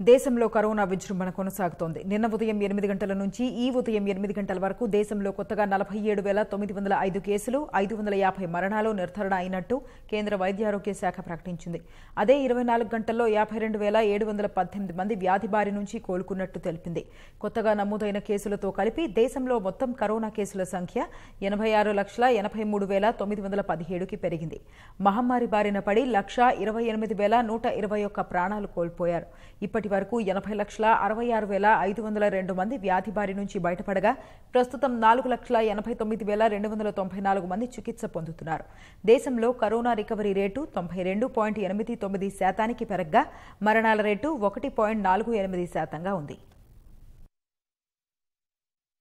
దేశంలో కరోనా విజృంభణ కొనసాగుతోంది. నిన్న ఉదయం ఎనిమిది గంటల నుంచి ఈ ఉదయం ఎనిమిది గంటల వరకు దేశంలో కొత్తగా నలభై ఏడు వేల తొమ్మిది వందల ఐదు కేసులు ఐదు వందల యాభై మరణాలు నిర్ధారణ అయినట్టు కేంద్ర వైద్యారోగ్య శాఖ ప్రకటించింది. అదే ఇరవై నాలుగు గంటల్లో యాభై రెండు వేల ఏడు వందల పద్దెనిమిది మంది వ్యాధి బారి నుంచి కోలుకున్నట్టు తెలిపింది. కొత్తగా నమోదైన కేసులతో కలిపి దేశంలో మొత్తం కరోనా కేసుల సంఖ్య ఎనభై ఆరు లక్షల ఎనభై మూడు వేల తొమ్మిది వందల పదిహేడుకి పెరిగింది. మహమ్మారి బారిన పడి లక్ష ఇరవై ఎనిమిది వేల నూట ఇరవై ఒక్క ప్రాణాలు కోల్పోయారు. ఇప్పటి వరకు ఎనభై లక్షల అరవై ఆరు వేల ఐదు వందల రెండు మంది వ్యాధి బారి నుంచి బయటపడగా ప్రస్తుతం నాలుగు లక్షల ఎనభై తొమ్మిది వేల రెండు వందల తొంభై నాలుగు మంది చికిత్స పొందుతున్నారు. దేశంలో కరోనా రికవరీ రేటు తొంభై రెండు పాయింట్ ఎనిమిది తొమ్మిది శాతానికి పెరగ్గా మరణాల రేటు ఒకటి పాయింట్ నాలుగు ఎనిమిది శాతంగా ఉంది.